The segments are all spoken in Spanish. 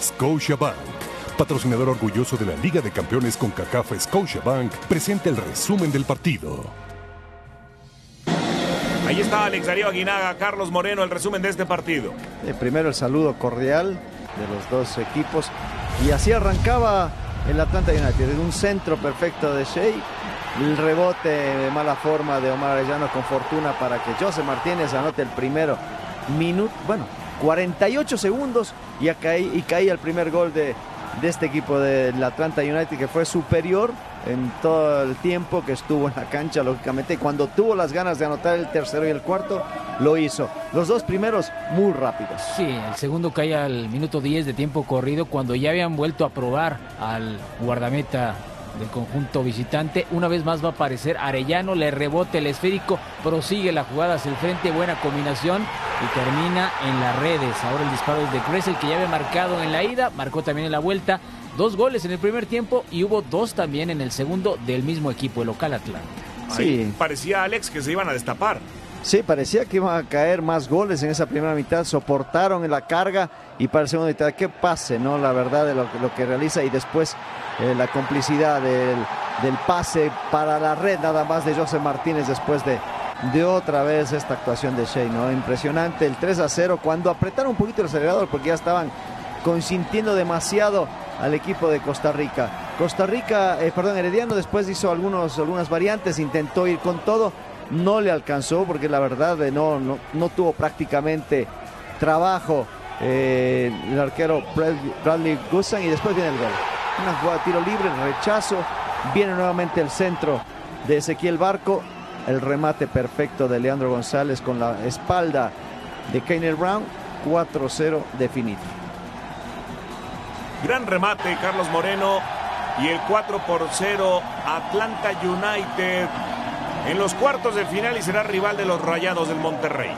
Scotiabank, patrocinador orgulloso de la Liga de Campeones con CACAF Scotiabank, presenta el resumen del partido. Ahí está Alex Darío Aguinaga, Carlos Moreno, el resumen de este partido. Eh, primero el saludo cordial de los dos equipos. Y así arrancaba el Atlanta United. Un centro perfecto de Shea. El rebote de mala forma de Omar Arellano con fortuna para que José Martínez anote el primero minuto. Bueno, 48 segundos y, caí, y caía el primer gol de, de este equipo del Atlanta United que fue superior en todo el tiempo que estuvo en la cancha, lógicamente. Cuando tuvo las ganas de anotar el tercero y el cuarto, lo hizo. Los dos primeros muy rápidos. Sí, el segundo cae al minuto 10 de tiempo corrido cuando ya habían vuelto a probar al guardameta del conjunto visitante. Una vez más va a aparecer Arellano, le rebote el esférico, prosigue la jugada hacia el frente, buena combinación y termina en las redes. Ahora el disparo es de Gressel que ya había marcado en la ida, marcó también en la vuelta. Dos goles en el primer tiempo y hubo dos también en el segundo del mismo equipo, el local Atlanta. Sí. parecía Alex que se iban a destapar. Sí, parecía que iban a caer más goles en esa primera mitad, soportaron la carga y para la segunda mitad, qué pase, ¿no? La verdad de lo, que realiza y después eh, la complicidad del, del, pase para la red nada más de José Martínez después de, de otra vez esta actuación de Shea, ¿no? Impresionante el 3 a 0 cuando apretaron un poquito el acelerador porque ya estaban consintiendo demasiado al equipo de Costa Rica. Costa Rica, eh, perdón, Herediano después hizo algunos, algunas variantes, intentó ir con todo, no le alcanzó porque la verdad eh, no, no, no tuvo prácticamente trabajo eh, el arquero Bradley Gusan y después viene el gol una jugada de tiro libre, rechazo, viene nuevamente el centro de Ezequiel Barco, el remate perfecto de Leandro González con la espalda de Keiner Brown, 4-0 definido. Gran remate, Carlos Moreno, y el 4 por 0, Atlanta United en los cuartos de final y será rival de los Rayados del Monterrey.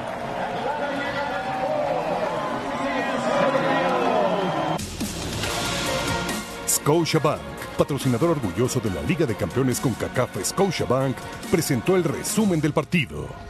Scotiabank, patrocinador orgulloso de la Liga de Campeones con CACAF Scotiabank, presentó el resumen del partido.